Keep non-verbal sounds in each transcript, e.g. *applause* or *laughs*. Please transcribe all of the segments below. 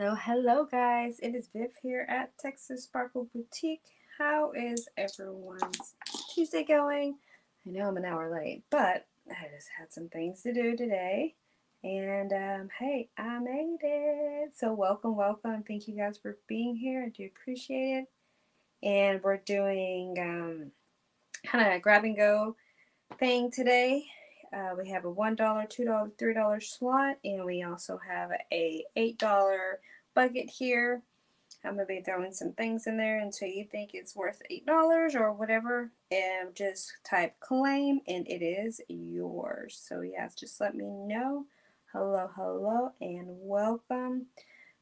Hello, hello, guys. It is Viv here at Texas Sparkle Boutique. How is everyone's Tuesday going? I know I'm an hour late, but I just had some things to do today. And um, hey, I made it. So, welcome, welcome. Thank you guys for being here. I do appreciate it. And we're doing um, kind of a grab and go thing today. Uh, we have a $1, $2, $3 slot, and we also have a $8 bucket here. I'm going to be throwing some things in there until you think it's worth $8 or whatever. And just type claim, and it is yours. So, yes, just let me know. Hello, hello, and welcome.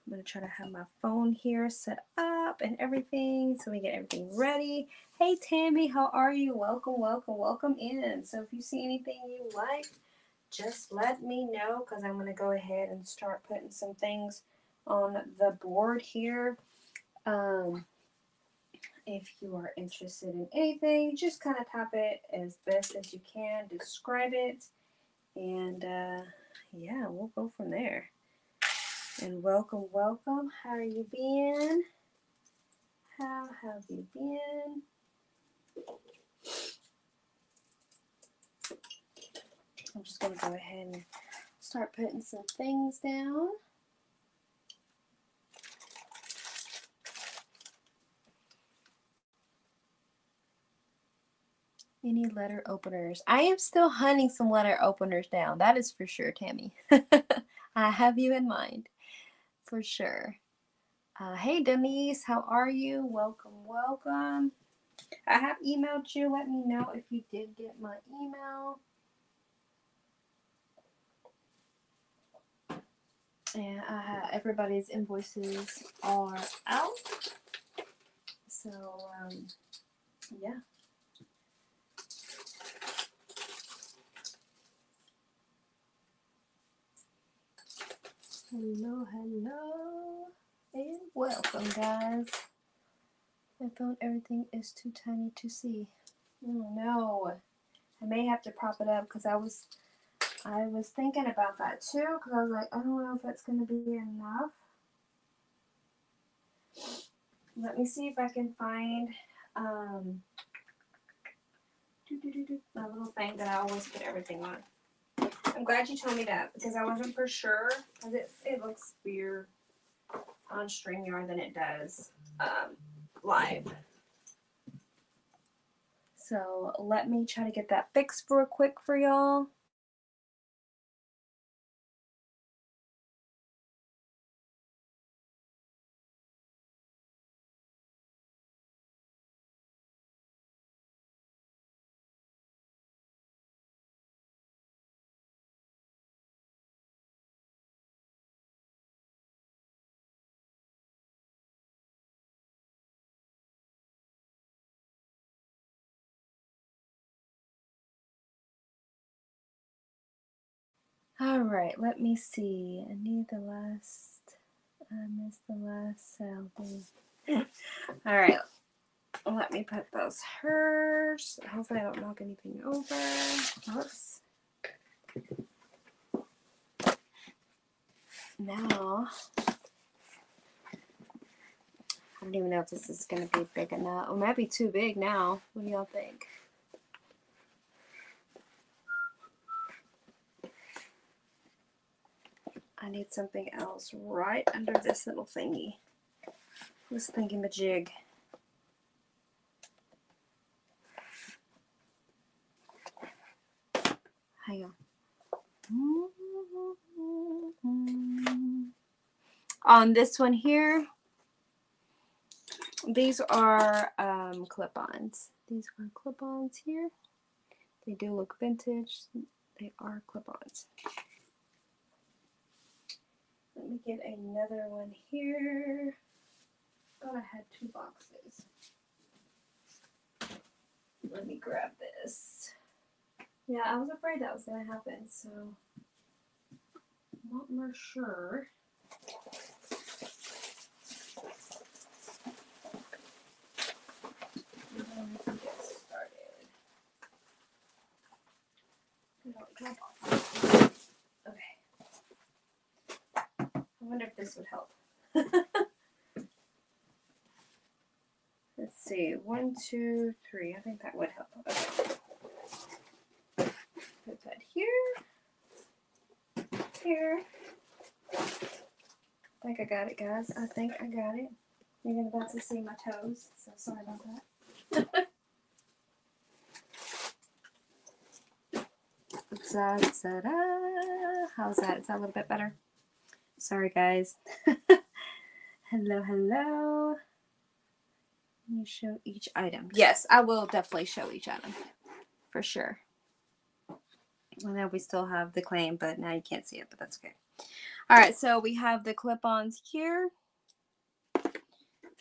I'm going to try to have my phone here set up and everything so we get everything ready. Hey Tammy, how are you? Welcome, welcome, welcome in. So if you see anything you like, just let me know because I'm going to go ahead and start putting some things on the board here. Um, if you are interested in anything, just kind of type it as best as you can, describe it, and uh, yeah, we'll go from there. And welcome, welcome. How are you being? How have you been? I'm just going to go ahead and start putting some things down. Any letter openers? I am still hunting some letter openers down. That is for sure, Tammy. *laughs* I have you in mind for sure. Uh, hey, Denise, how are you? Welcome, welcome. I have emailed you. Let me know if you did get my email. And have everybody's invoices are out. So, um, yeah. Hello, hello, and welcome, guys. My phone, everything is too tiny to see. Oh no, I may have to prop it up because I was, I was thinking about that too because I was like, I don't know if it's gonna be enough. Let me see if I can find um, my little thing that I always put everything on. I'm glad you told me that because I wasn't for sure because it, it looks weird on StreamYard than it does um, live. So let me try to get that fixed real quick for y'all. All right, let me see. I need the last. I missed the last cell. *laughs* All right, let me put those hers. Hopefully, I don't knock anything over. Oops. Now, I don't even know if this is going to be big enough. It might be too big now. What do y'all think? I need something else right under this little thingy. This thingy-majig. Hang on. On this one here, these are um, clip-ons. These are clip-ons here. They do look vintage. They are clip-ons. Let me get another one here. Thought I had two boxes. Let me grab this. Yeah, I was afraid that was going to happen, so not more sure. Okay. I wonder if this would help. *laughs* Let's see. One, two, three. I think that would help. Okay. Put that here. Here. I think I got it, guys. I think I got it. You're about to see my toes, so sorry about that. da, da, da. How's that? Is that a little bit better? Sorry, guys. *laughs* hello, hello. Let me show each item. Yes, I will definitely show each item for sure. And then we still have the claim, but now you can't see it, but that's okay. All right, so we have the clip-ons here.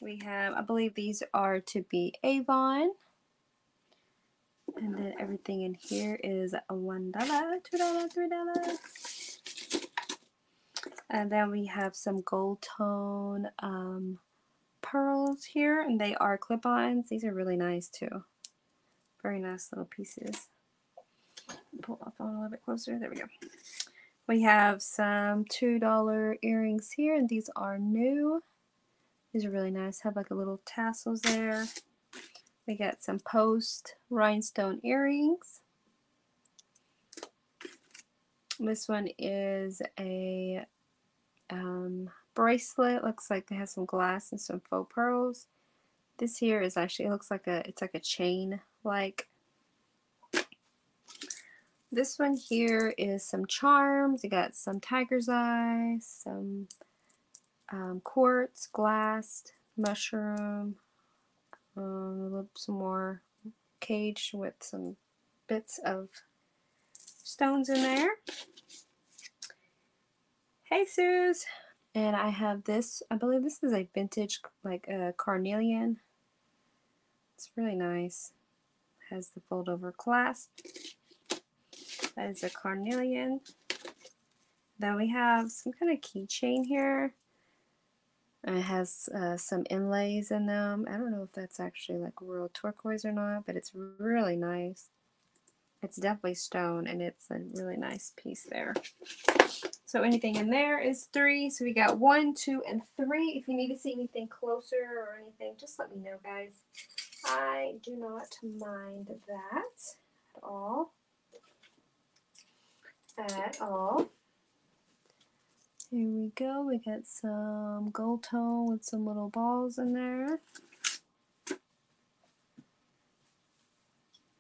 We have, I believe these are to be Avon. And then everything in here is $1, $2, $3. And then we have some gold tone um, pearls here, and they are clip-ons. These are really nice too. Very nice little pieces. Pull my phone a little bit closer. There we go. We have some $2 earrings here, and these are new. These are really nice. Have like a little tassels there. We got some post rhinestone earrings. This one is a um, bracelet. Looks like it has some glass and some faux pearls. This here is actually, it looks like a, it's like a chain like. This one here is some charms. You got some tiger's eye, some um, quartz, glass, mushroom, um, some more cage with some bits of stones in there. Hey, Suze. And I have this, I believe this is a vintage, like a carnelian. It's really nice. Has the fold over clasp. That is a carnelian. Then we have some kind of keychain here. It has uh, some inlays in them. I don't know if that's actually like real turquoise or not, but it's really nice. It's definitely stone, and it's a really nice piece there. So anything in there is three. So we got one, two, and three. If you need to see anything closer or anything, just let me know, guys. I do not mind that at all. At all. Here we go. We got some gold tone with some little balls in there.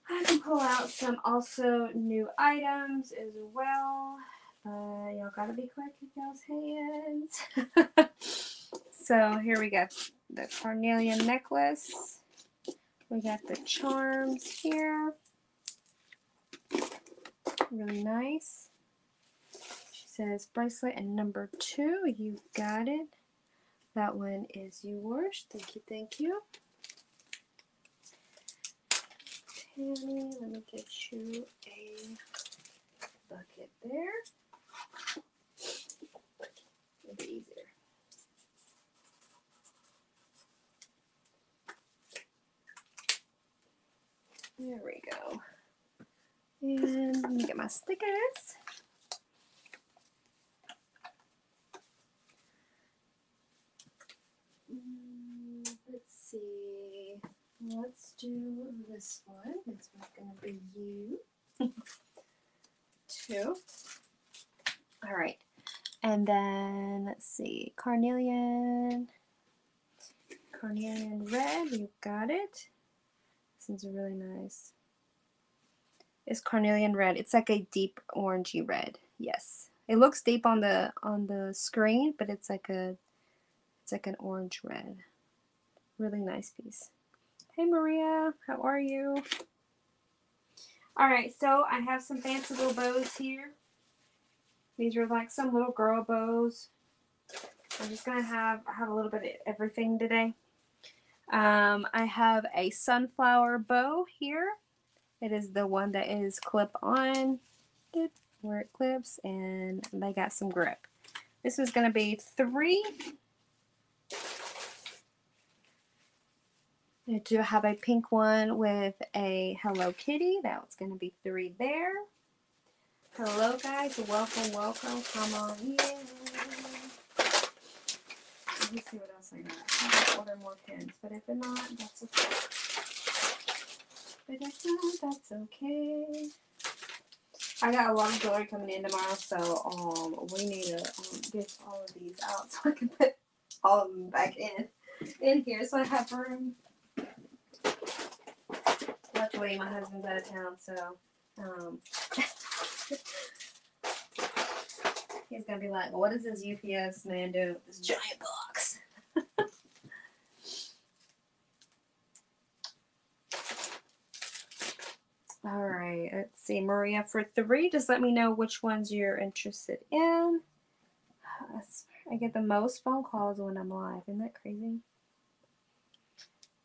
I can pull out some also new items as well. But y'all gotta be quick with y'all's hands. *laughs* so here we got the carnelian necklace. We got the charms here. Really nice She says bracelet and number two. You got it. That one is yours. Thank you, thank you. Tammy, let me get you a bucket there. Make it easier. There we go. And let me get my stickers. Mm, let's do this one. This one's going to be you. *laughs* Two. All right. And then, let's see, carnelian. Carnelian red, you got it. This one's really nice. It's carnelian red. It's like a deep orangey red. Yes. It looks deep on the on the screen, but it's like a it's like an orange red. Really nice piece. Hey Maria, how are you? Alright, so I have some fancy little bows here. These are like some little girl bows. I'm just going to have, I have a little bit of everything today. Um, I have a sunflower bow here. It is the one that is clip on where it clips and they got some grip. This is going to be three I do have a pink one with a Hello Kitty. That's going to be three there. Hello, guys. Welcome, welcome. Come on in. let me see what else I got. I gotta order more pins, but if not, that's okay. But if not, that's okay. I got a lot of jewelry coming in tomorrow, so um, we need to um, get all of these out *laughs* so I can put all of them back in in here, so I have room. Luckily, my husband's out of town, so um, *laughs* he's gonna be like, "What is this UPS man doing with this giant box?" *laughs* All right, let's see, Maria for three. Just let me know which ones you're interested in. *sighs* I get the most phone calls when I'm live. Isn't that crazy?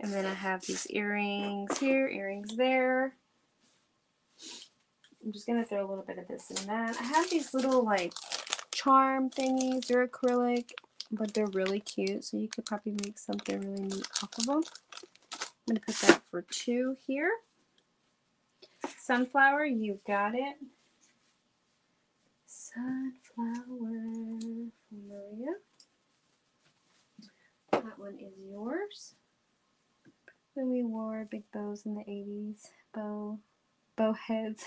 And then I have these earrings here, earrings there. I'm just gonna throw a little bit of this in that. I have these little like charm thingies. They're acrylic, but they're really cute. So you could probably make something really neat off of them. I'm gonna put that for two here. Sunflower, you got it. Sunflower for Maria. That one is yours. When we wore big bows in the 80s, bow, bow heads.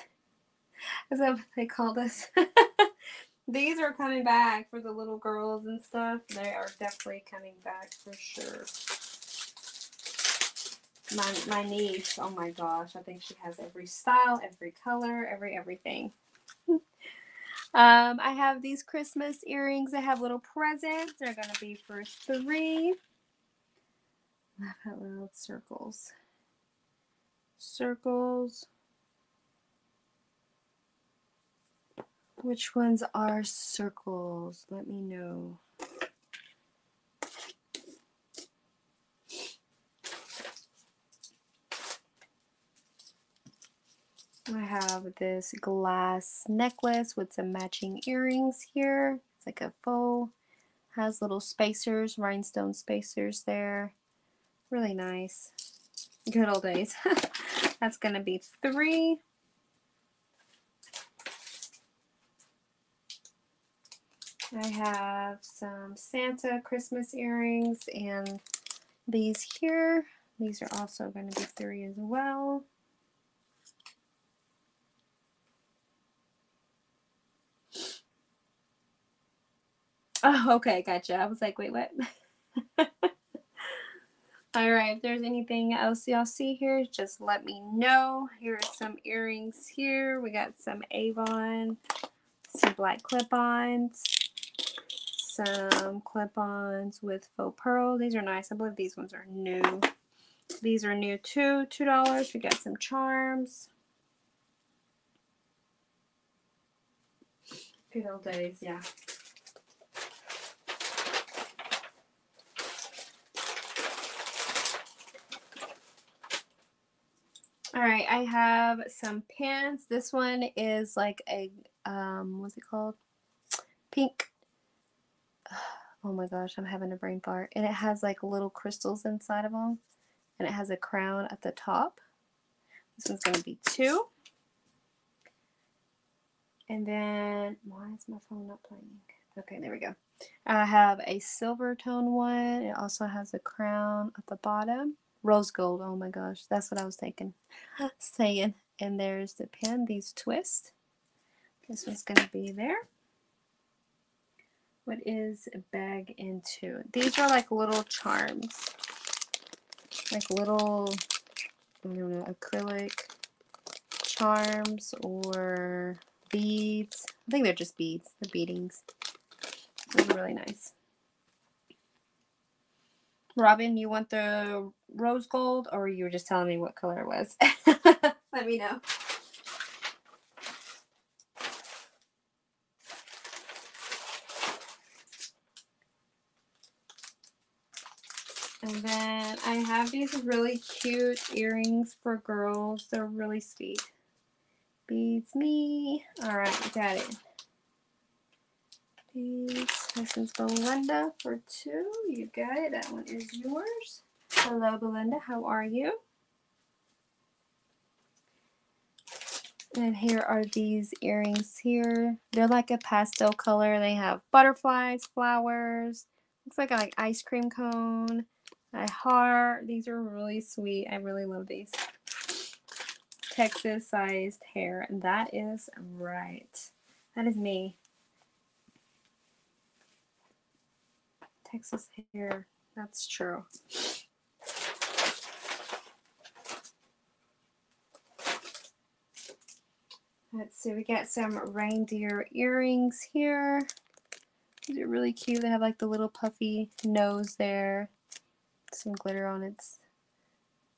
*laughs* Is that what they called us? *laughs* These are coming back for the little girls and stuff. They are definitely coming back for sure. My, my niece, oh my gosh, I think she has every style, every color, every everything. *laughs* um, I have these Christmas earrings. I have little presents. They're going to be for three. Laugh out circles. Circles. Which ones are circles? Let me know. I have this glass necklace with some matching earrings here. It's like a faux. Has little spacers, rhinestone spacers there. Really nice. Good old days. *laughs* That's going to be three. I have some Santa Christmas earrings and these here. These are also going to be three as well. Oh, okay, gotcha. I was like, wait, what? *laughs* All right, if there's anything else y'all see here, just let me know. Here are some earrings here. We got some Avon, some black clip-ons, some clip-ons with faux pearl. These are nice. I believe these ones are new. These are new too, $2. We got some charms. Good old days, yeah. All right, I have some pants. This one is like a, um, what's it called? Pink. *sighs* Oh my gosh, I'm having a brain fart. And it has like little crystals inside of them. And it has a crown at the top. This one's going to be two. And then, why is my phone not playing? Okay, there we go. I have a silver tone one. It also has a crown at the bottom. Rose gold. Oh my gosh, that's what I was thinking. *laughs* Saying. And there's the pin. These twist. This one's going to be there. What is a bag into? These are like little charms. Like little, know, acrylic charms or beads. I think they're just beads. They're beadings. They're really nice. Robin, you want the rose gold or you were just telling me what color it was? *laughs* Let me know. And then I have these really cute earrings for girls. They're really sweet. Beats me. All right, got it. These, this is Belinda for two. You got it. That one is yours. Hello, Belinda. How are you? And here are these earrings here. They're like a pastel color. They have butterflies, flowers, Looks like a like ice cream cone, a heart. These are really sweet. I really love these. Texas sized hair. That is right. That is me. Texas hair. That's true. Let's see, we got some reindeer earrings here. These are really cute. They have like the little puffy nose there. Some glitter on its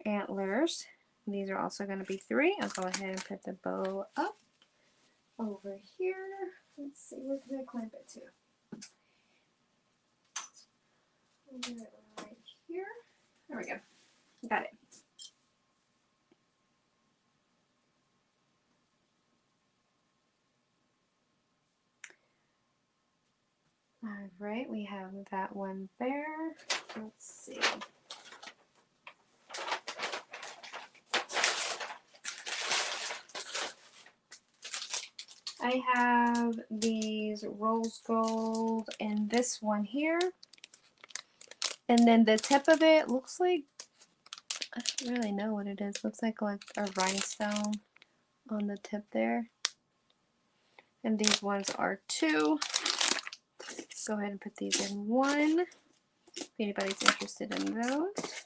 antlers. These are also going to be three. I'll go ahead and put the bow up over here. Let's see, where can I clamp it to? Right here. There we go. Got it. All right, we have that one there. Let's see. I have these rose gold and this one here. And then the tip of it looks like, I don't really know what it is. Looks like like a rhinestone on the tip there. And these ones are two. Go ahead and put these in one. If anybody's interested in those.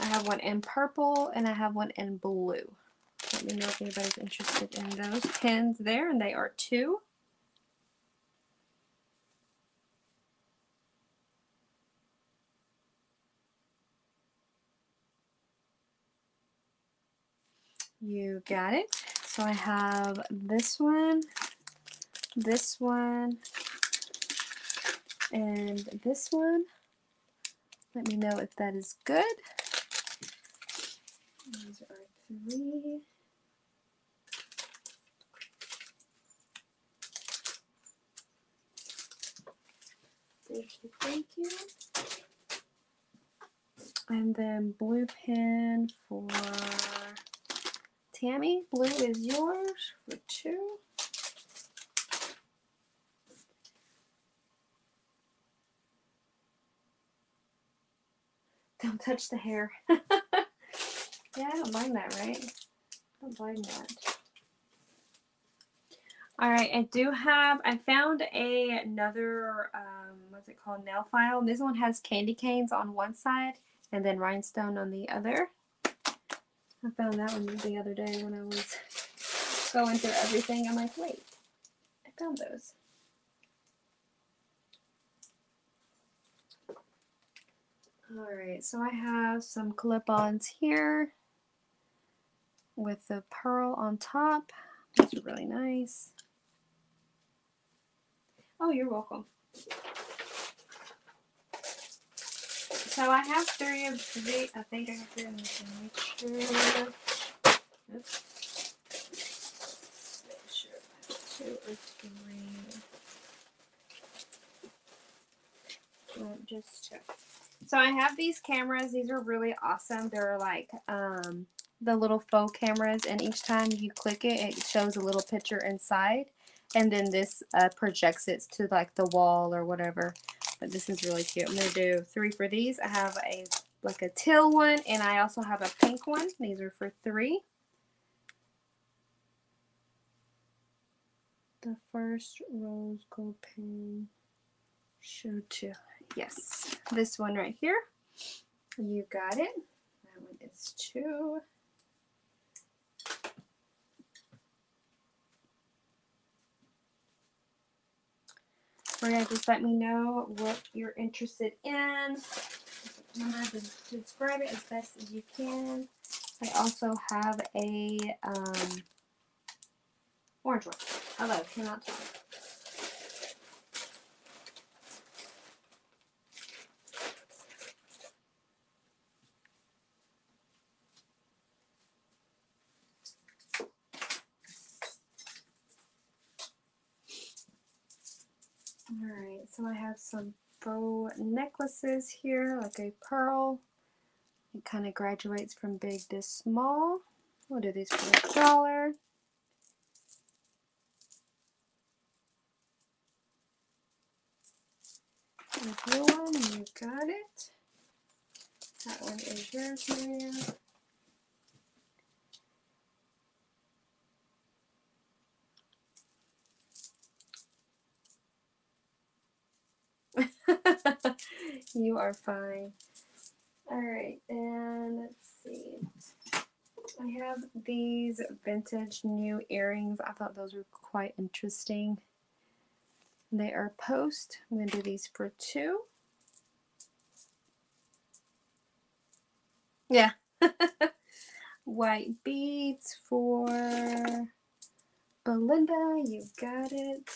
I have one in purple and I have one in blue. Let me know if anybody's interested in those pins there, and they are two. You got it. So I have this one, this one, and this one. Let me know if that is good. These are three. Thank you, thank you. And then blue pen for Tammy. Blue is yours for two. Don't touch the hair. *laughs* yeah, I don't mind that, right? I don't mind that. All right, I do have, I found a, another, um, what's it called, nail file. This one has candy canes on one side and then rhinestone on the other. I found that one the other day when I was going through everything. I'm like, wait, I found those. All right, so I have some clip-ons here with the pearl on top. These are really nice. Oh, you're welcome. So I have three of three. I think I have three. Gonna make sure. Just check. So I have these cameras. These are really awesome. They're like um, the little faux cameras, and each time you click it, it shows a little picture inside and then this uh, projects it to like the wall or whatever. But this is really cute. I'm to do three for these. I have a like a teal one and I also have a pink one. These are for three. The first rose gold pin show two. Yes, this one right here. You got it. That one is two. Maria, just let me know what you're interested in. Remember to describe it as best as you can. I also have a um, orange one. Hello, cannot talk. Alright, so I have some faux necklaces here, like a pearl. It kind of graduates from big to small. We'll do these for a dollar. Blue one, you got it. That one is yours, Maria. *laughs* you are fine. All right, and let's see. I have these vintage new earrings. I thought those were quite interesting. They are post. I'm going to do these for two. Yeah. *laughs* White beads for Belinda. You got it.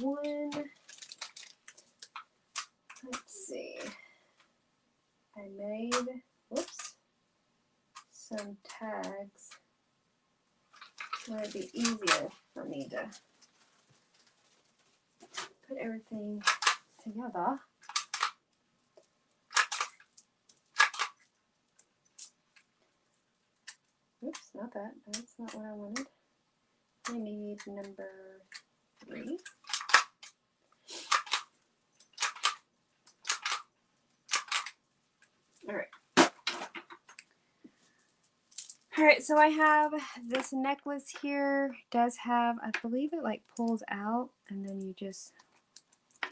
One. Let's see. I made, whoops, some tags. It would be easier for me to put everything together. Oops, not that. That's not what I wanted. I need number three. All right. All right, so I have this necklace here. It does have, I believe it like pulls out and then you just,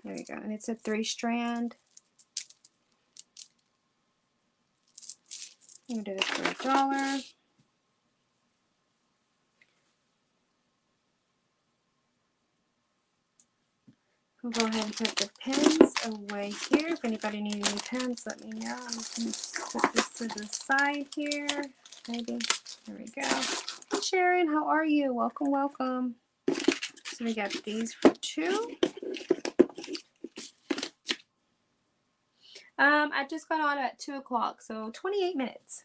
there you go. And it's a three strand. I'm gonna do this for a dollar. We'll go ahead and put the pins away here. If anybody needs any pins, let me know. I'm just going to put this to the side here. Maybe. There we go. Sharon. How are you? Welcome, welcome. So we got these for two. Um, I just got on at 2 o'clock, so 28 minutes.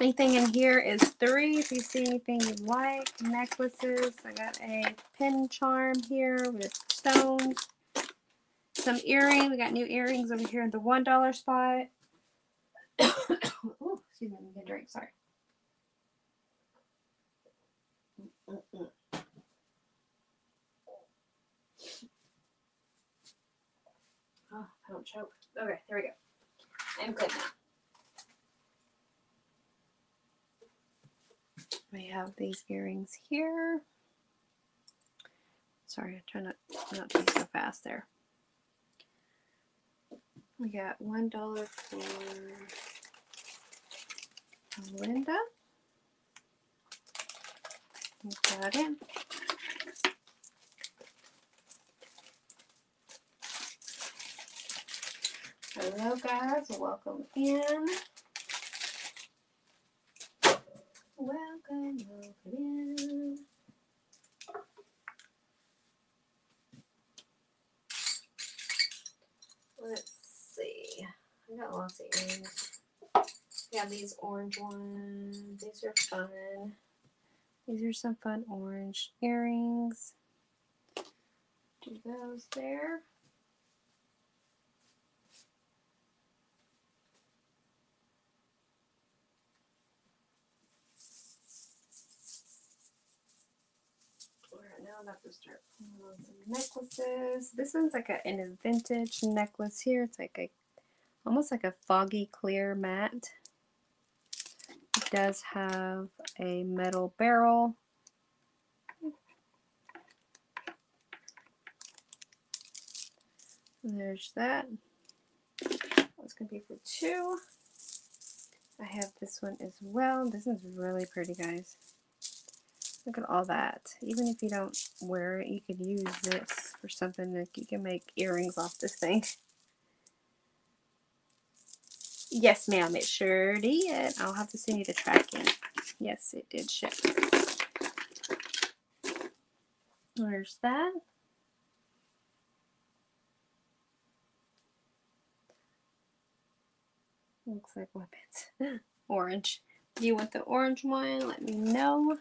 Anything in here is three. If you see anything you like, necklaces. I got a pin charm here with stones. Some earrings. We got new earrings over here in the one dollar spot. *coughs* excuse me, get a drink. Sorry. Mm -mm. Oh, I don't choke. Okay, there we go. I'm good now. We have these earrings here. Sorry, I'm trying not, not to be so fast there. We got one dollar for Linda. Got it. Hello guys, welcome in. Welcome, welcome in. Let's see. I got lots of earrings. Yeah, these orange ones. These are fun. These are some fun orange earrings. Do those there. I'm about to start putting on some necklaces. This one's like a in a vintage necklace here. It's like a almost like a foggy clear matte. Does have a metal barrel. There's that. That's going to be for two. I have this one as well. This is really pretty, guys. Look at all that. Even if you don't wear it, you could use this for something like you can make earrings off this thing. *laughs* Yes, ma'am, it sure did. I'll have to send you the tracking. Yes, it did ship. There's that. Looks like weapons. *laughs* orange. Do you want the orange one? Let me know.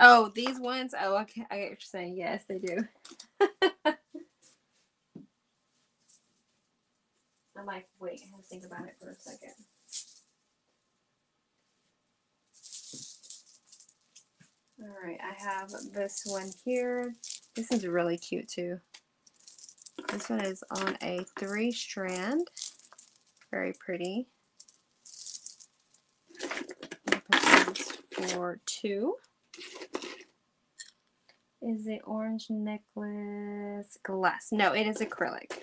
Oh, these ones? Oh, okay. I get what you're saying. Yes, they do. *laughs* I might wait and think about it for a second. All right, I have this one here. This is really cute too. This one is on a three strand. Very pretty. for two. Is it orange necklace glass? No, it is acrylic.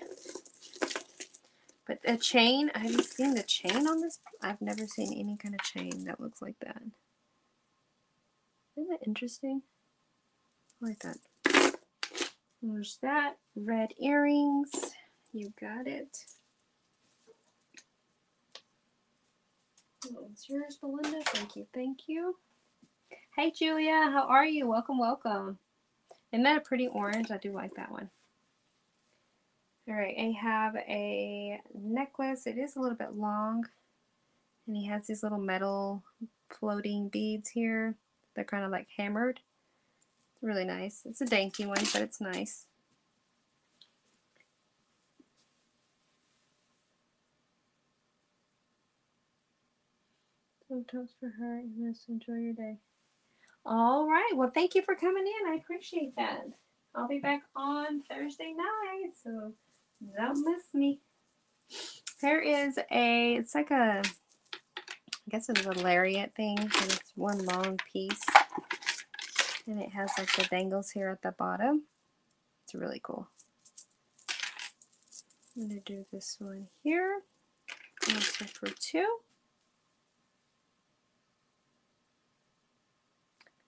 But a chain, have you seen the chain on this? I've never seen any kind of chain that looks like that. Isn't that interesting? I like that. There's that. Red earrings. You got it. Oh, it's yours, Belinda. Thank you. Thank you. Hey, Julia. How are you? Welcome, welcome. Isn't that a pretty orange? I do like that one. All right, I have a necklace. It is a little bit long, and he has these little metal floating beads here. They're kind of like hammered. It's really nice. It's a dainty one, but it's nice. Sometimes for her, you must enjoy your day. All right. Well, thank you for coming in. I appreciate that. I'll be back on Thursday night, so don't miss me. There is a, it's like a, I guess it's a lariat thing. It's one long piece. And it has like the dangles here at the bottom. It's really cool. I'm going to do this one here. Also for two.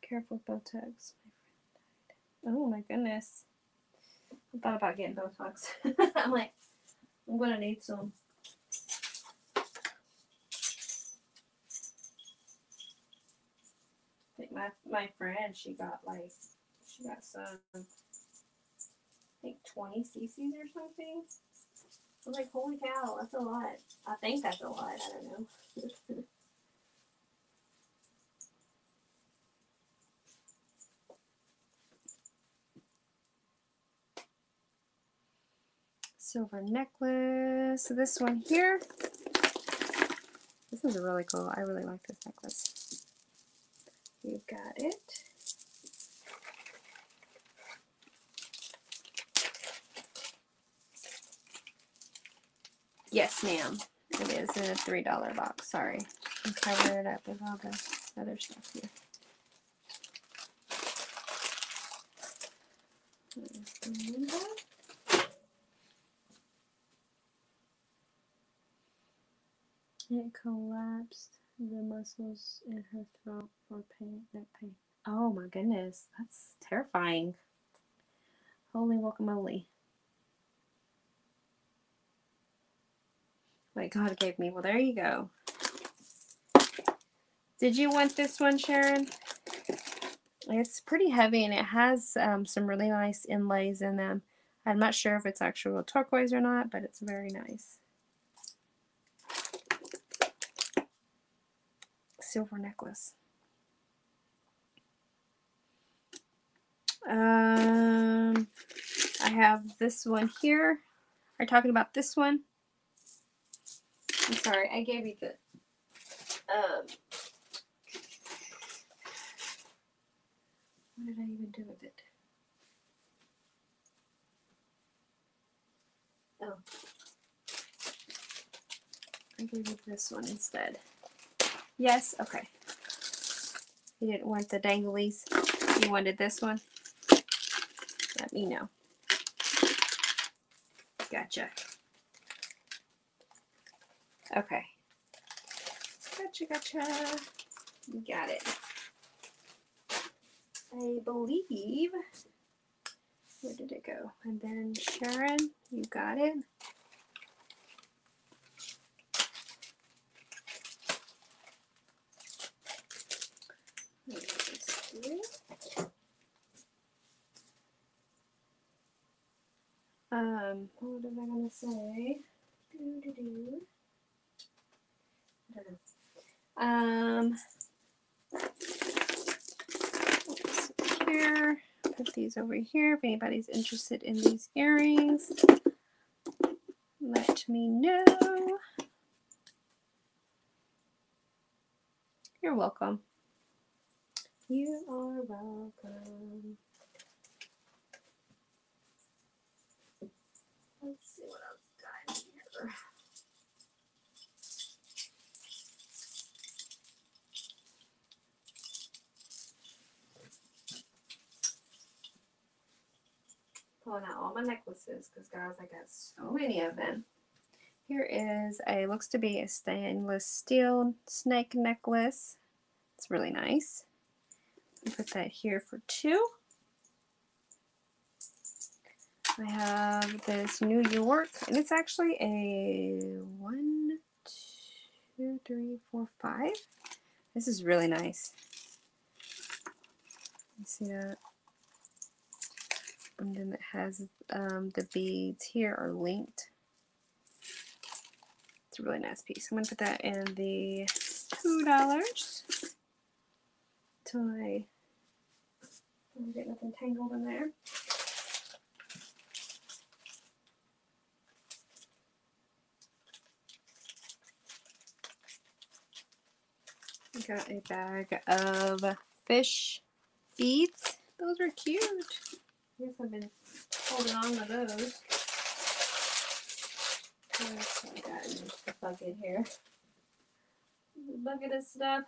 Careful with tags. Oh my goodness. I thought about getting Botox. *laughs* I'm like, I'm gonna need some. I think my my friend she got like she got some I think 20 cc's or something. I was like, holy cow, that's a lot. I think that's a lot. I don't know. *laughs* silver necklace. So this one here, this is really cool. I really like this necklace. You've got it. Yes, ma'am. It is in a $3 box. Sorry. I'm covering it up with all the other stuff here. It collapsed the muscles in her throat for pain, neck pain. Oh my goodness, that's terrifying. Holy guacamole. What God gave me. Well, there you go. Did you want this one, Sharon? It's pretty heavy and it has um, some really nice inlays in them. I'm not sure if it's actual turquoise or not, but it's very nice. Silver necklace. Um, I have this one here. Are talking about this one? I'm sorry, I gave you the um what did I even do with it? Oh. I gave you this one instead. Yes? Okay. You didn't want the danglies. You wanted this one? Let me know. Gotcha. Okay. Gotcha, gotcha. You got it. I believe. Where did it go? And then Sharon, you got it. Um, what was I gonna say? Doo -doo -doo. Um, here. Put these over here if anybody's interested in these earrings. let me know. You're welcome. You are welcome. Let's see what else here. Pulling out all my necklaces because, guys, I got so many of them. Here is a, looks to be a stainless steel snake necklace. It's really nice. Put that here for two. I have this New York, and it's actually a one, two, three, four, five. This is really nice. You see that? And then it has um, the beads here are linked. It's a really nice piece. I'm going to put that in the $2 until I don't get nothing tangled in there. Got a bag of fish beads. Those are cute. I guess I've been holding on to those. Oh, what I got in the bucket here? Bucket of stuff.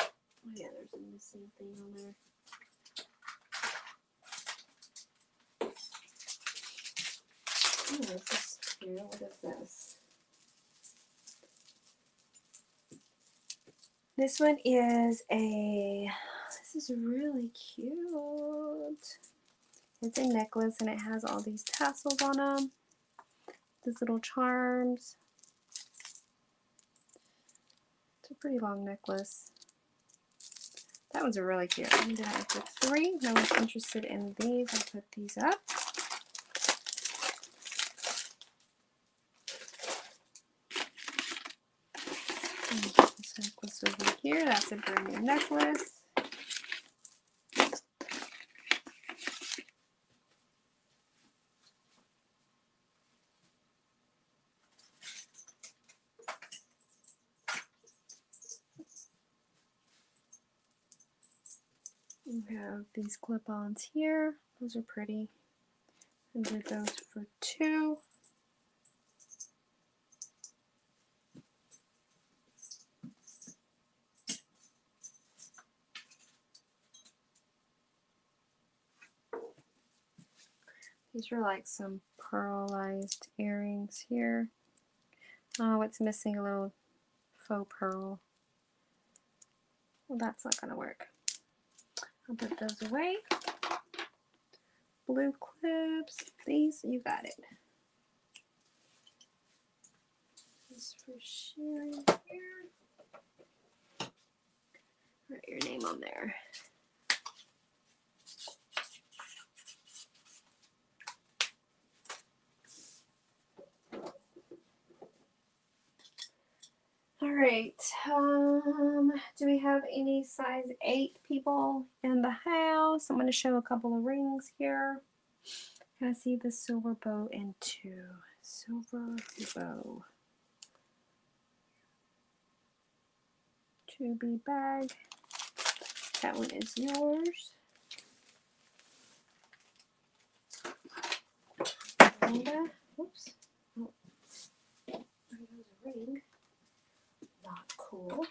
Oh yeah, there's a missing thing on there. This is here. What is this? This one is a. This is really cute. It's a necklace and it has all these tassels on them. These little charms. It's a pretty long necklace. That one's really cute. I'm going to for three. No one's interested in these. I'll put these up. This necklace over here. That's a brand new necklace. We have these clip-ons here. Those are pretty. I did those for two. These are like some pearlized earrings here. Oh, it's missing a little faux pearl. Well, that's not going to work. I'll put those away. Blue clips. These, you got it. This for sharing here. Write your name on there. All right. Um, do we have any size 8 people in the house? I'm going to show a couple of rings here. I see the silver bow and two? Silver bow. 2B bag. That one is yours. Amanda. Oops. Oh. There goes a ring cool.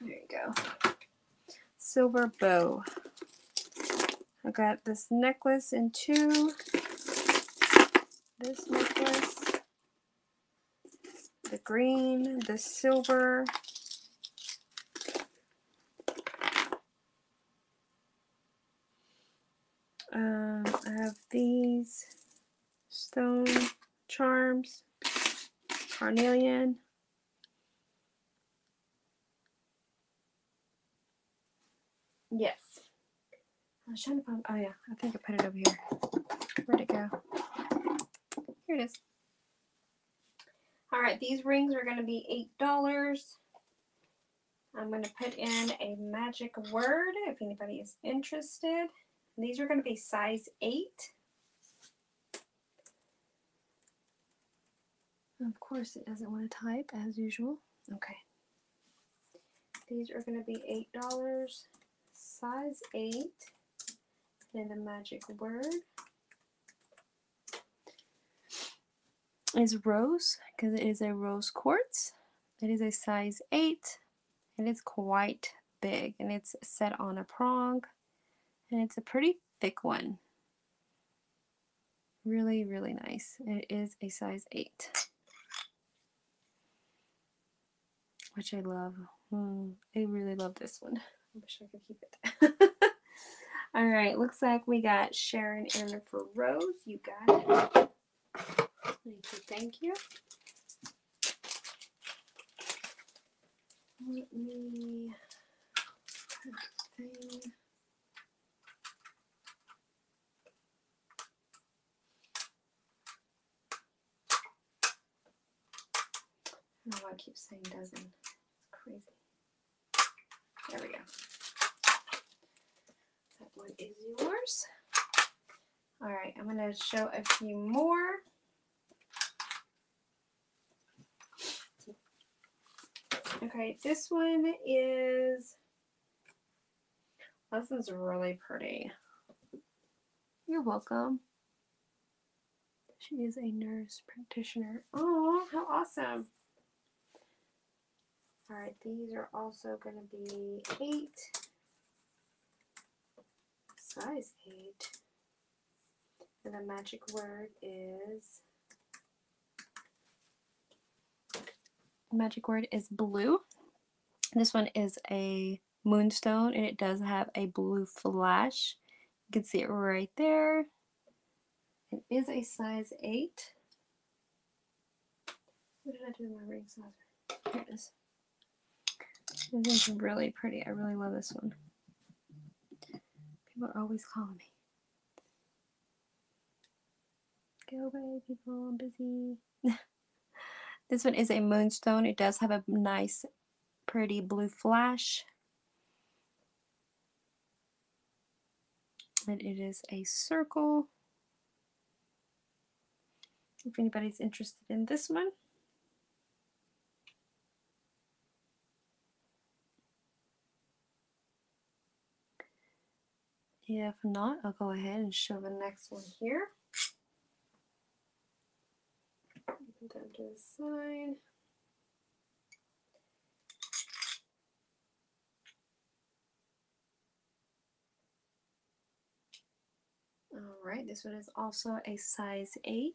There you go. Silver bow. I got this necklace in two. This necklace. The green, the silver. Um, I have these stone charms carnelian. Yes. I was trying to find, oh yeah, I think I put it over here. Where'd it go? Here it is. All right, these rings are going to be $8. I'm going to put in a magic word if anybody is interested. These are going to be size 8. Of course, it doesn't want to type as usual. Okay. These are going to be $8, size 8, and the magic word. is rose because it is a rose quartz. It is a size 8 and it's quite big and it's set on a prong and it's a pretty thick one. Really, really nice. It is a size 8. Which I love. Mm, I really love this one. I wish I could keep it. *laughs* All right, looks like we got Sharon in for Rose. You got it. Thank you, thank you. Let me. I keep saying dozen. It's crazy. There we go. That one is yours. I'm going to show a few more. Okay, this one is, this one's really pretty. You're welcome. She is a nurse practitioner. Oh, how awesome. All right, these are also going to be eight, size eight. And the magic word is magic word is blue. This one is a moonstone and it does have a blue flash. You can see it right there. It is a size 8. What did I do with my ring size? Here it is. This is really pretty. I really love this one. People are always calling me. Go away, people. I'm busy. *laughs* this one is a moonstone. It does have a nice, pretty blue flash. And it is a circle. If anybody's interested in this one. If not, I'll go ahead and show the next one here. Down to the side. All right, this one is also a size 8.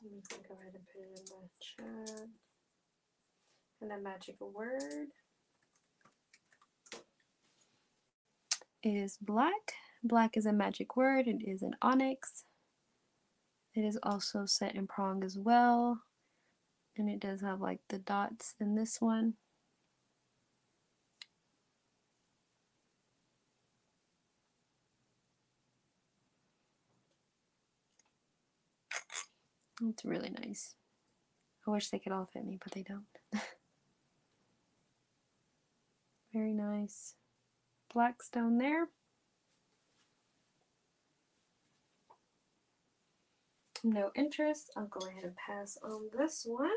I'm going to go ahead and put it in the chat. And a magic word. Is black. Black is a magic word. It is an onyx. It is also set in prong as well. And it does have like the dots in this one. It's really nice. I wish they could all fit me, but they don't. *laughs* Very nice. Black stone there. No interest. I'll go ahead and pass on this one.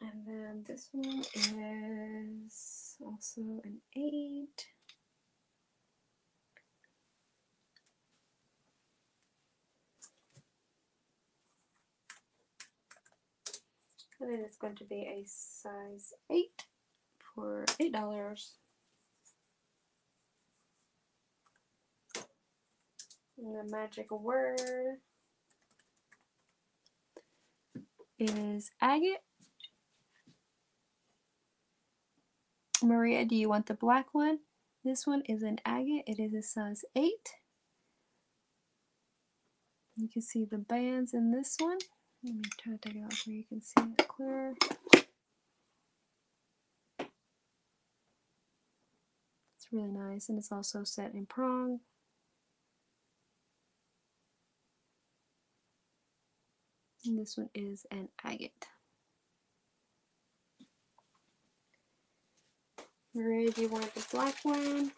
And then this one is also an 8. And then it's going to be a size 8 for $8. And the magic word is agate. Maria, do you want the black one? This one is an agate. It is a size 8. You can see the bands in this one. Let me try to take it off where you can see it clear. It's really nice and it's also set in prong. And this one is an agate. Maria, do you want the black one?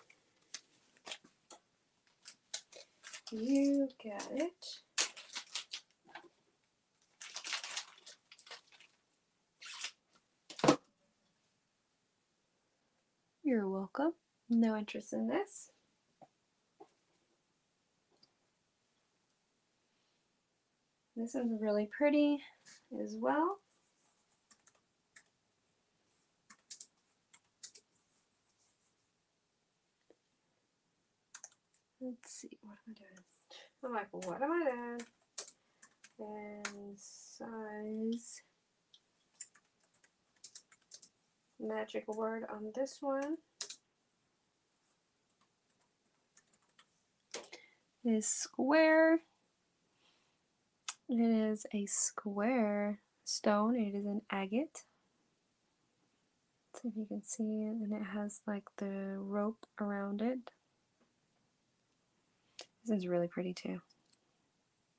You got it. You're welcome. No interest in this. This is really pretty as well. Let's see, what am I doing? I'm like, what am I doing? And size. Magic word on this one is square. It is a square stone. It is an agate. So if you can see it, and it has like the rope around it. This is really pretty too.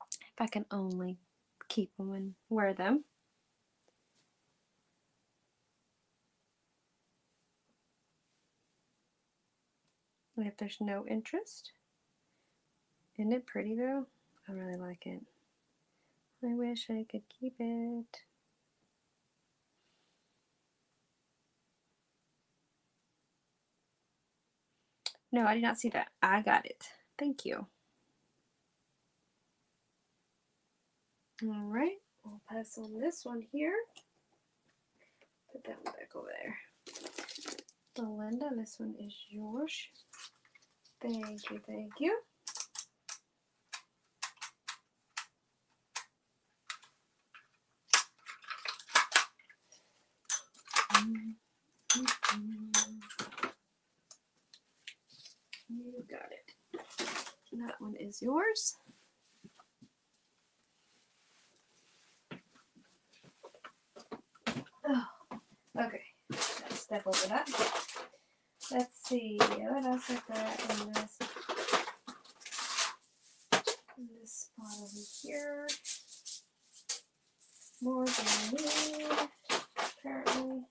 If I can only keep them and wear them. If there's no interest, isn't it pretty though? I really like it. I wish I could keep it. No, I did not see that. I got it. Thank you. All right, I'll pass on this one here. Put that one back over there. Belinda, this one is yours. Thank you, thank you. You got it. That one is yours. Oh, okay. Step over that. Let's see. What else is there in this? In this spot over here. More than I need, apparently.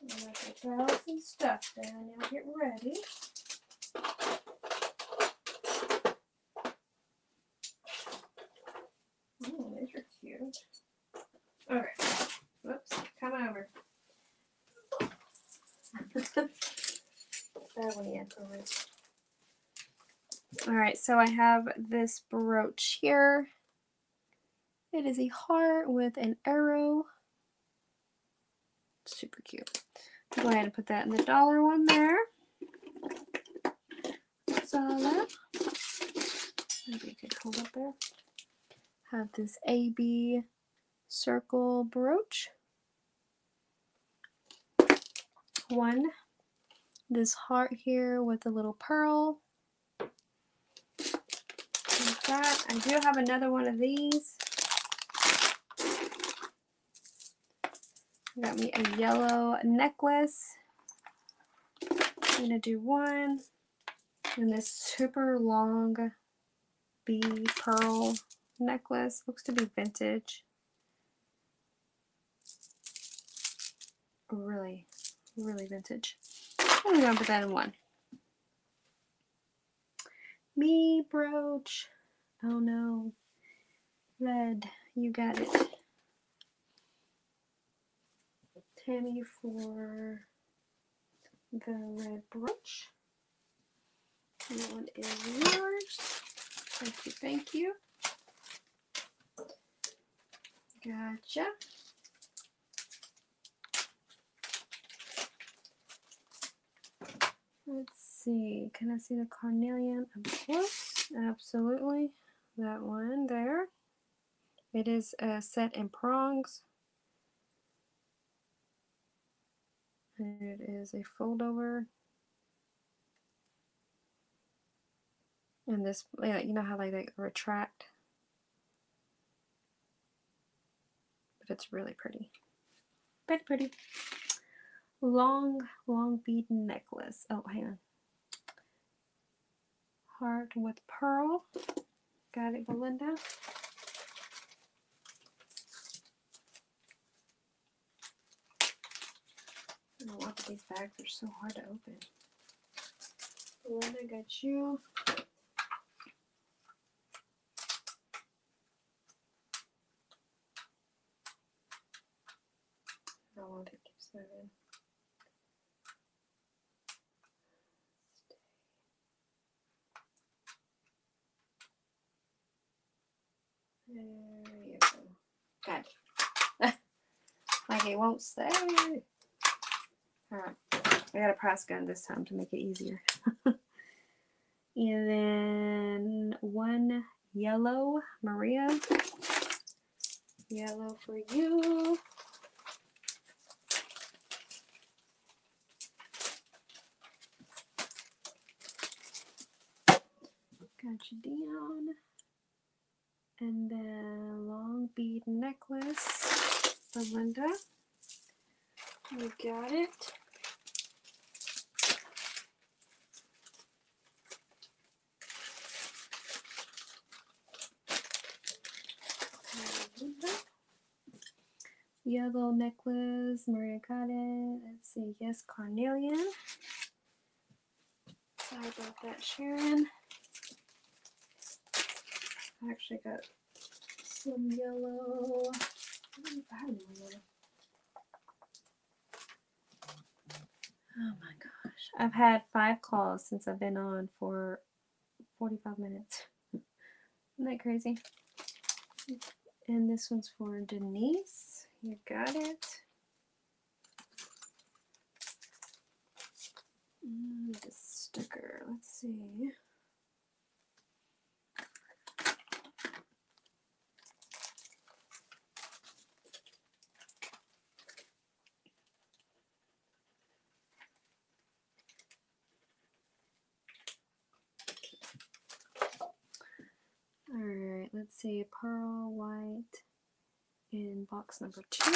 I'm gonna throw some stuff down now. Get ready. Oh, these are cute. Okay. Whoops. Come over. that one yet. All right. So I have this brooch here. It is a heart with an arrow. Super cute. Go ahead and put that in the dollar one there. Maybe you could hold up there. Have this AB circle brooch. One. This heart here with a little pearl. That. I do have another one of these. Got me a yellow necklace. I'm gonna do one. And this super long bead pearl necklace. Looks to be vintage. Really, really vintage. I'm gonna put that in one. Me brooch. Oh no. Red, you got it. Tammy for the red brooch. That one is yours. Thank you, thank you. Gotcha. Let's see. Can I see the carnelian up close? Absolutely that one there. It is uh, set in prongs. And it is a fold over. And this, you know how like they retract? But it's really pretty. Pretty, pretty. Long, long bead necklace. Oh, hang on. Heart with pearl. Got it, Belinda. I don't know why these bags are so hard to open. Belinda, got you. How long it keeps moving. There you go. Got it. It won't stay. Alright. I got a press gun this time to make it easier. *laughs* and then one yellow Maria. Yellow for you. Got you down. And then long bead necklace for Linda. You got it. Yellow necklace, Maria got it. Let's see, yes, carnelian. Sorry about that, Sharon. I actually got some yellow. I don't know if I any yellow. Oh my gosh. I've had five calls since I've been on for 45 minutes. Isn't that crazy? And this one's for Denise. You got it. Mm, sticker. Let's see. All right, let's see. Pearl white in box number two.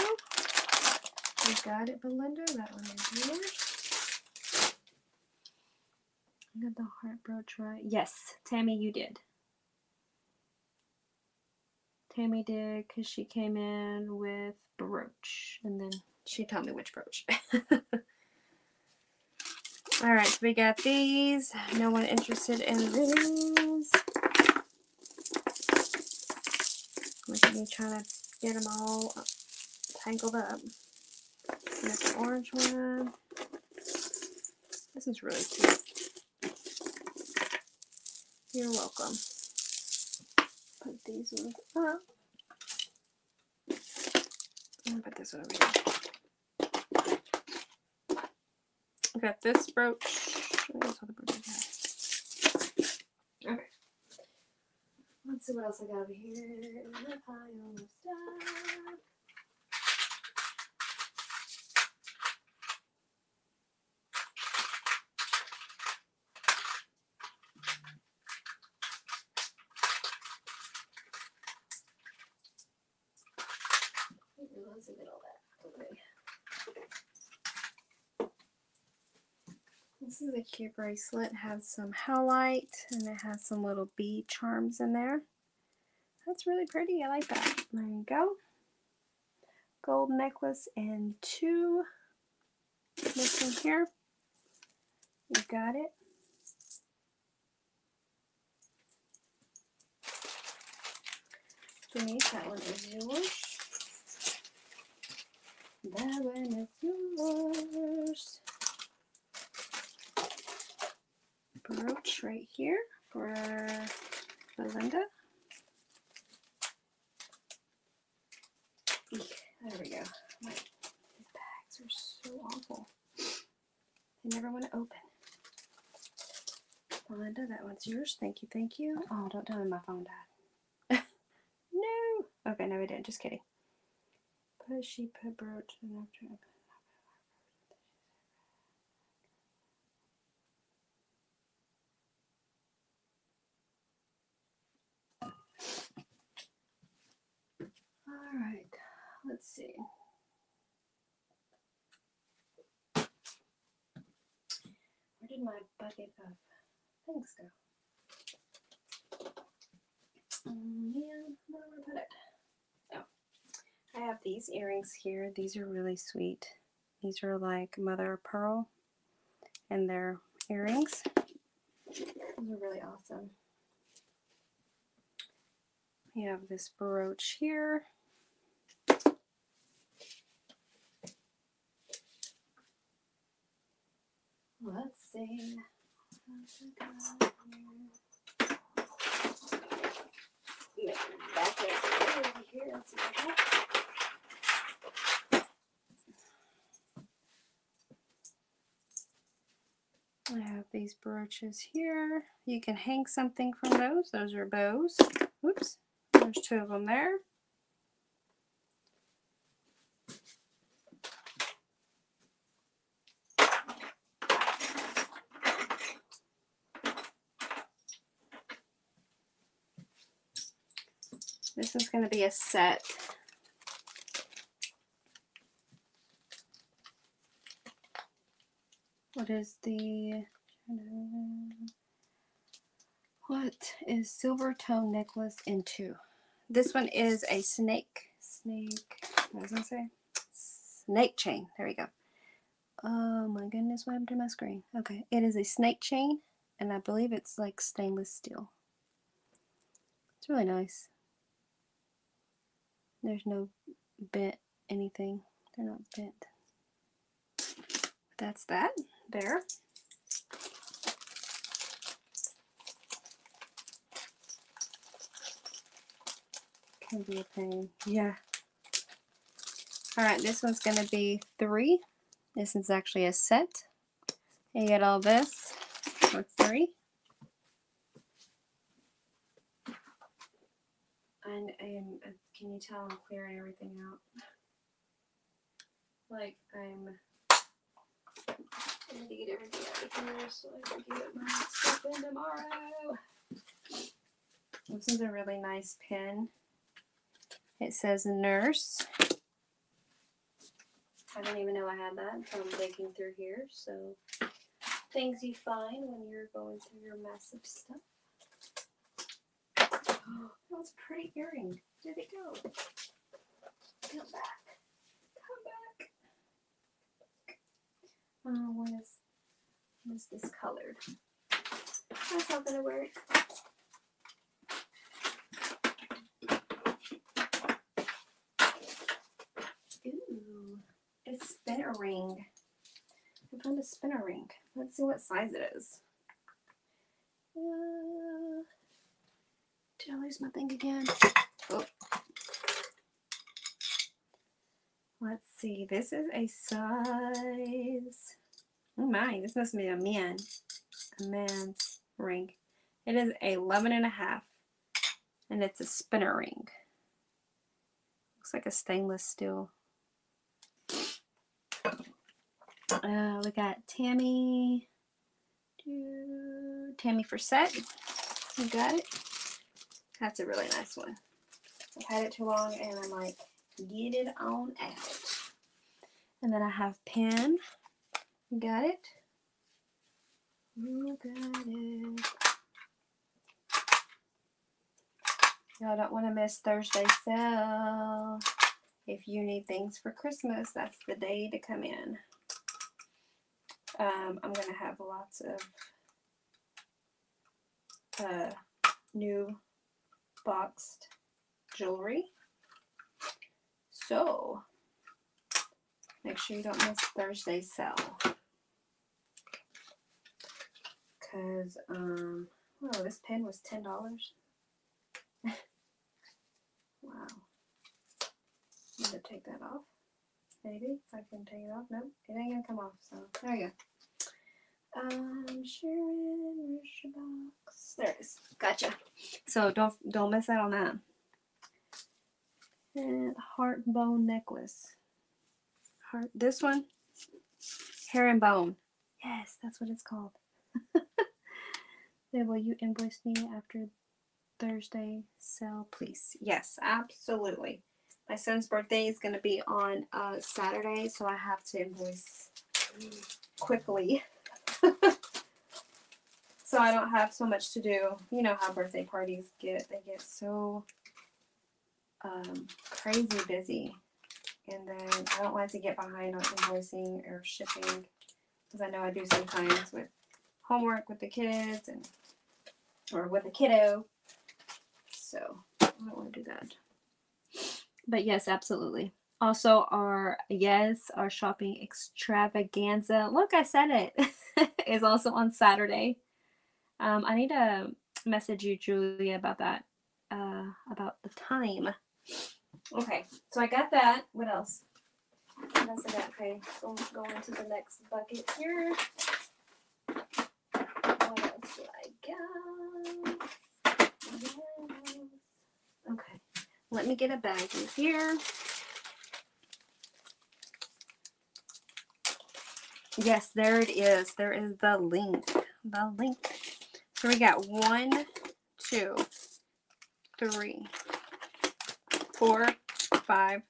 You got it, Belinda. That one is yours. I got the heart brooch right. Yes, Tammy, you did. Tammy did because she came in with brooch, and then she told me which brooch. *laughs* All right, so we got these. No one interested in these. Look at me trying to get them all uh, tangled up. The orange one. This is really cute. You're welcome. Put these ones up. Put this one over here. I got this brooch. Okay. Let's see what else I got over here in the pile of stuff. All that. This is a cute bracelet. It has some howlite and it has some little bead charms in there. That's really pretty. I like that. There you go. Gold necklace and two missing here. You got it. Denise, that one is yours. That one is yours. Brooch right here for Belinda. There we go. My, bags are so awful. They never want to open. Belinda, that one's yours. Thank you, thank you. Oh, don't tell me my phone died. *laughs* no. Okay, no, we didn't. Just kidding. Pushy put brooch and after. All right, let's see. Where did my bucket of things go? Um, man, where did I put it? Oh, I have these earrings here. These are really sweet. These are like mother of pearl, and they're earrings. These are really awesome. We have this brooch here. Let's see. I have these brooches here. You can hang something from those. Those are bows. Oops. There's two of them there. This is going to be a set. What is the what is silver tone necklace into? This one is a snake snake what does it say? Snake chain. There we go. Oh my goodness, what happened to my screen? Okay, it is a snake chain and I believe it's like stainless steel. It's really nice. There's no bent anything. They're not bent. That's that there. Can be a pain. Yeah. All right, this one's going to be three. This is actually a set. You get all this for three. And, uh, can you tell I'm clearing everything out? Like I'm I need to get everything out of here so I can get my stuff in tomorrow. This is a really nice pen. It says nurse. I didn't even know I had that until I'm digging through here. So things you find when you're going through your massive stuff. Oh, *gasps* that was a pretty earring. Did it go? Come back. Come back. Oh, what is, what is this colored? That's not to work. Ooh, a spinner ring. I found a spinner ring. Let's see what size it is. Uh, did I lose my thing again? Oh. Let's see. This is a size. Oh my, this must be a man. A man's ring. It is a 11 and a half. And it's a spinner ring. Looks like a stainless steel. Uh, we got Tammy. Tammy for set. You got it. That's a really nice one. I've had it too long and I'm like, get it on out. And then I have pen. Got it? You got it. Y'all don't want to miss Thursday sale. If you need things for Christmas, that's the day to come in. Um, I'm going to have lots of uh, new boxed jewelry. So, make sure you don't miss Thursday's sale. Because, um, oh, this pen was $10. *laughs* wow. I'm going to take that off. Maybe I can take it off. No, it ain't gonna come off. So there you go. Um, Sharon, where's your box? There it is. Gotcha. So don't don't miss out on that. And heart bone necklace. Heart. This one. Hair and bone. Yes, that's what it's called. *laughs* then will you invoice me after Thursday sale, please? Yes, absolutely. My son's birthday is going to be on uh, Saturday, so I have to invoice quickly. *laughs* so I don't have so much to do. You know how birthday parties get, they get so um, crazy busy. And then I don't like to get behind on invoicing or shipping because I know I do sometimes with homework with the kids and or with a kiddo. So I don't want to do that. But yes, absolutely. Also, our yes, our shopping extravaganza. Look, I said it *laughs* is also on Saturday. Um, I need to message you, Julia, about that. Uh, about the time. Okay, so I got that. What else? What else I got? Okay, so go into the next bucket here. What else do I got? Yes. Okay, let me get a bag in here. Yes, there it is. There is the link. The link. So we got one, two, three, four, five.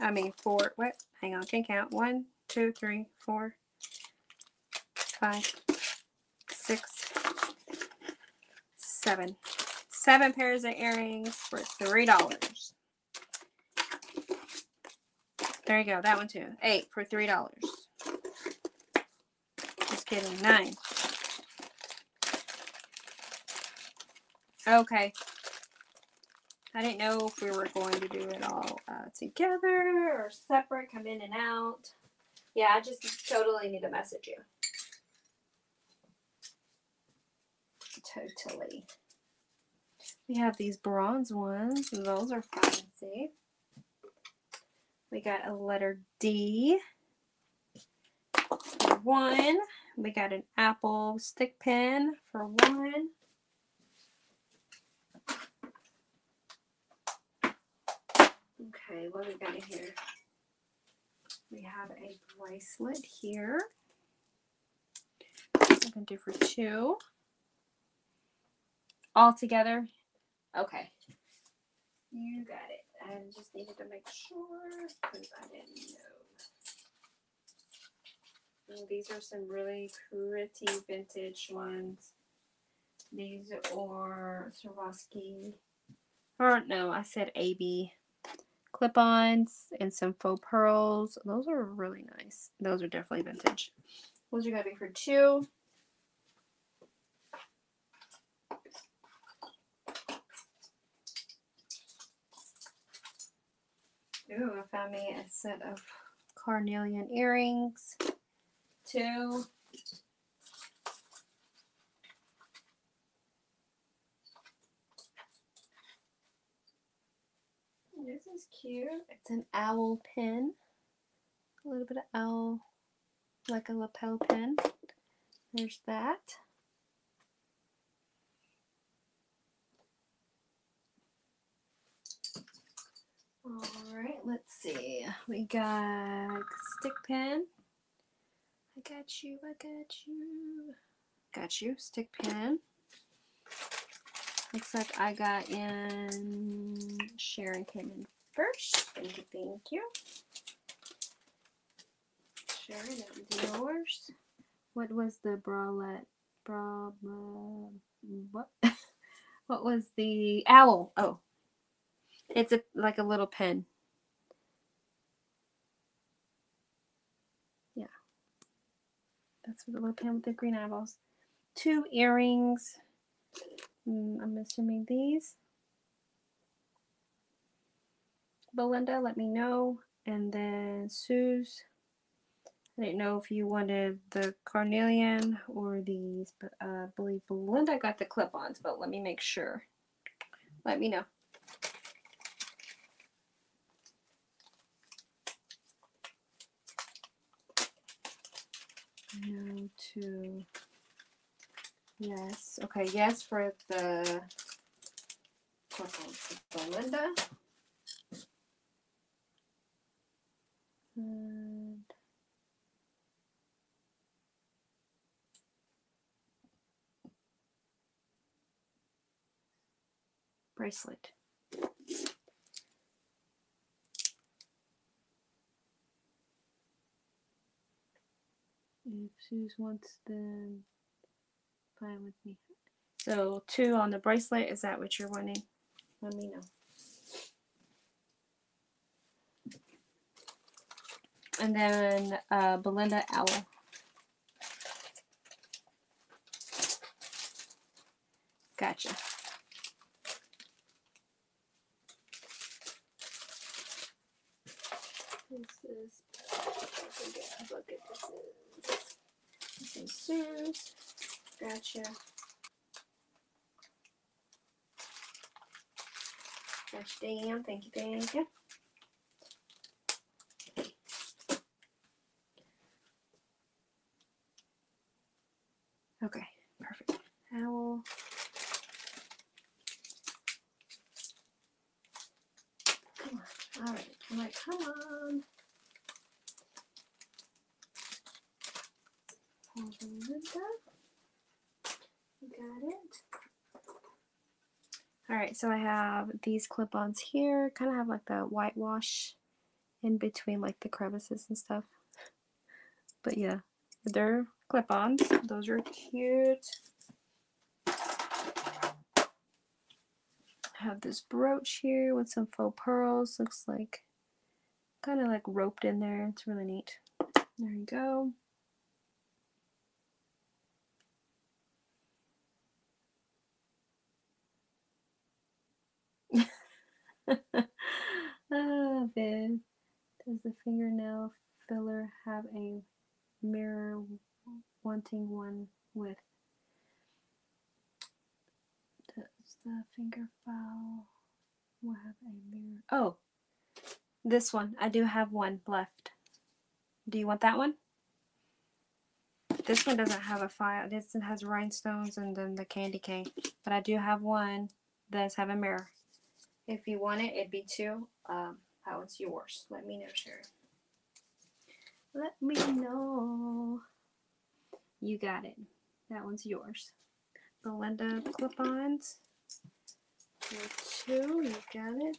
I mean four. What? Hang on, can't count. One, two, three, four, five, six, seven. Seven pairs of earrings for three dollars. There you go. That one too. Eight for three dollars. Just kidding. Nine. Okay. I didn't know if we were going to do it all uh, together or separate, come in and out. Yeah, I just totally need to message you. Totally. We have these bronze ones. Those are fancy. We got a letter D. One. We got an apple stick pin for one. Okay, what we got here? We have a bracelet here. I'm gonna do for two. All together. Okay. You got it. I just needed to make sure because I didn't know. And these are some really pretty vintage ones. These are Swarovski. Or no, I said AB clip-ons and some faux pearls. Those are really nice. Those are definitely vintage. Those are gonna be for two. Ooh, I found me a set of carnelian earrings. Two. Cute. It's an owl pin. A little bit of owl, like a lapel pin. There's that. All right, let's see. We got stick pin. I got you. I got you. Got you. Stick pin. Looks like I got in. Sharon came in first. Thank you. Thank you. Sharon, that was yours. What was the bralette? Bra, bra, what? *laughs* what was the owl? Oh, it's a like a little pen. Yeah, that's the little pen with the green eyeballs. Two earrings. Mm, I'm assuming these. Belinda, let me know. And then Suze. I didn't know if you wanted the carnelian or these, but uh, I believe Belinda got the clip-ons, but let me make sure. Let me know. Now to yes, okay, yes for the clip-ons. Belinda. bracelet. If Suze wants, then fine with me. So two on the bracelet, is that what you're wanting? Let me know. And then uh, Belinda Owl. Gotcha. Is what bucket this is. This. Gotcha. Gotcha, Dan. Thank you, thank you. Okay, perfect. Owl. Come on. All right. I'm like, come on. Belinda. Got it. All right, so I have these clip-ons here. Kind of have like the whitewash in between like the crevices and stuff. But yeah, they're clip-ons. Those are cute. I have this brooch here with some faux pearls. Looks like kind of like roped in there. It's really neat. There you go. *laughs* ah, Viv. Does the fingernail filler have a mirror wanting one with? Does the finger file will have a mirror? Oh, this one. I do have one left. Do you want that one? This one doesn't have a file. This one has rhinestones and then the candy cane. But I do have one that does have a mirror. If you want it, it'd be two. Um, that one's yours. Let me know, Sharon. Let me know. You got it. That one's yours. Belinda clip-ons. Two. You got it.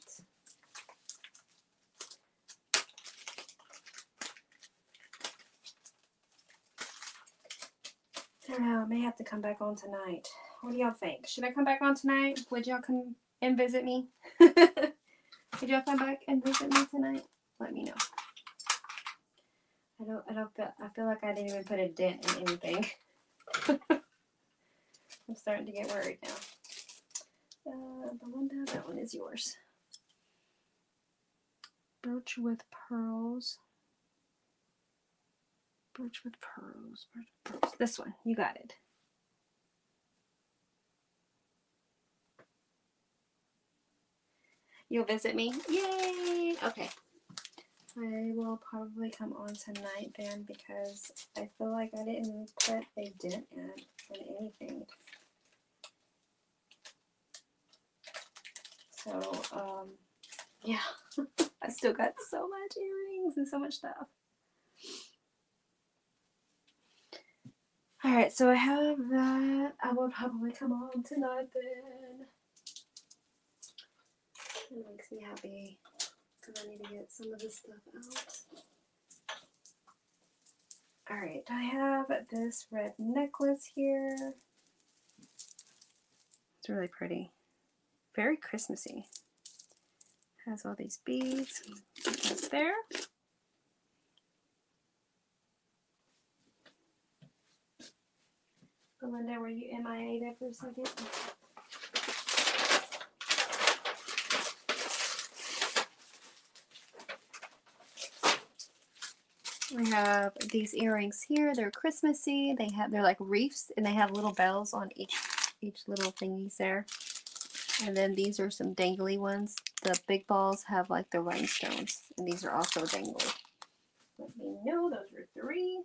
I don't know. I may have to come back on tonight. What do y'all think? Should I come back on tonight? Would y'all come and visit me? *laughs* Could y'all come back and visit me tonight? Let me know. I don't. I don't feel. I feel like I didn't even put a dent in anything. *laughs* I'm starting to get worried now. Uh, Belinda, that one is yours. Brooch with pearls. Brooch with pearls. Brooch with pearls. This one. You got it. You'll visit me? Yay! Okay. I will probably come on tonight then because I feel like I didn't put a dent in, in anything. So, um, yeah. *laughs* I still got so much earrings and so much stuff. Alright, so I have that. I will probably come on tonight then. It makes me happy because I need to get some of this stuff out. Alright, I have this red necklace here. It's really pretty. Very Christmassy. Has all these beads. That's there. Belinda, were you MIA there for a second? We have these earrings here. They're Christmassy. They have they're like reefs and they have little bells on each each little thingies there. And then these are some dangly ones. The big balls have like the rhinestones, and these are also dangly. Let me know. Those are three.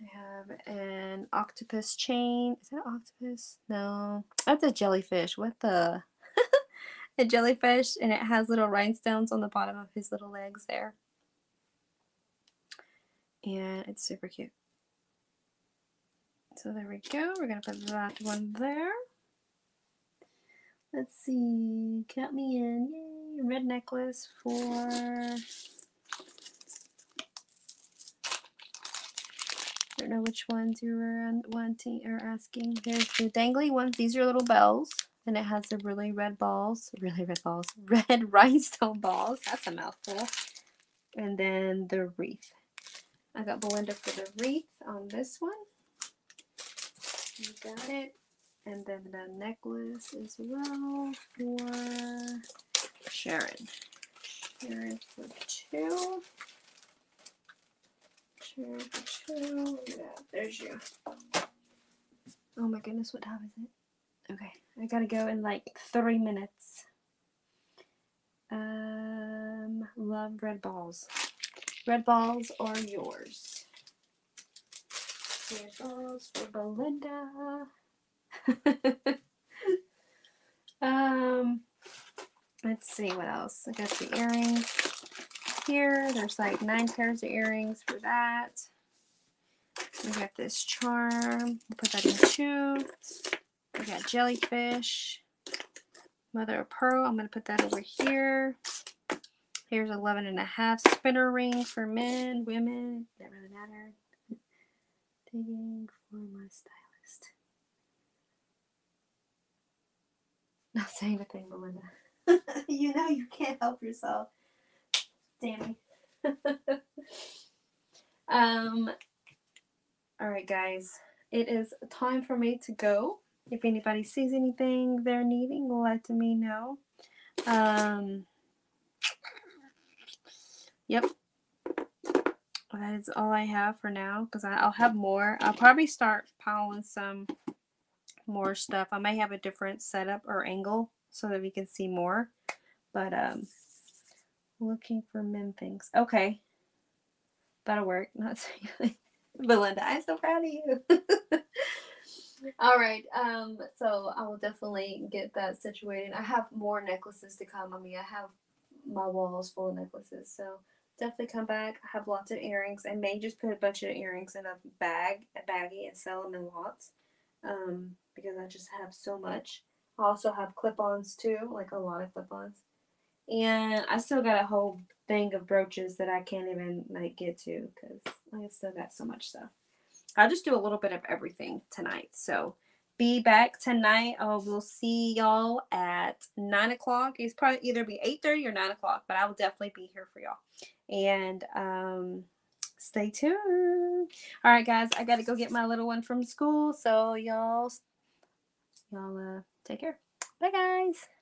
I have an octopus chain. Is that an octopus? No, that's a jellyfish. What the? a jellyfish and it has little rhinestones on the bottom of his little legs there. And it's super cute. So there we go. We're going to put that one there. Let's see. Count me in. Yay. Red necklace for... I don't know which ones you were wanting or asking. There's the dangly ones. These are little bells. And it has the really red balls. Really red balls. *laughs* Red rhinestone balls. That's a mouthful. And then the wreath. I got Belinda for the wreath on this one. You got it. And then the necklace as well for Sharon. Sharon for two. Sharon for two. Yeah, there's you. Oh my goodness, what time is it? Okay, I gotta go in like three minutes. Um, love red balls. Red balls are yours. Red balls for Belinda. *laughs* um, let's see what else. I got the earrings here. There's like nine pairs of earrings for that. We got this charm. We'll put that in two. We got jellyfish. Mother of pearl. I'm going to put that over here. Here's 11 and a half spinner ring for men, women. That really matter. Digging for my stylist. Not saying a thing, Belinda. *laughs* you know you can't help yourself. Damn *laughs* um. All right, guys. It is time for me to go. If anybody sees anything they're needing, let me know. Um. Yep. That is all I have for now because I'll have more. I'll probably start piling some more stuff. I may have a different setup or angle so that we can see more. But um looking for men things. Okay. That'll work. *laughs* Not Belinda, I'm so proud of you. *laughs* All right. Um, so I will definitely get that situated. I have more necklaces to come. I mean, I have my walls full of necklaces. So definitely come back. I have lots of earrings. I may just put a bunch of earrings in a bag, a baggie, and sell them in lots. Um, because I just have so much. I also have clip-ons too, like a lot of clip-ons. And I still got a whole thing of brooches that I can't even like get to because I still got so much stuff. I'll just do a little bit of everything tonight. So be back tonight. Uh, we'll see y'all at nine o'clock. It's probably either be eight thirty or nine o'clock, but I will definitely be here for y'all. And um, stay tuned. All right, guys, I got to go get my little one from school. So y'all, y'all uh, take care. Bye, guys.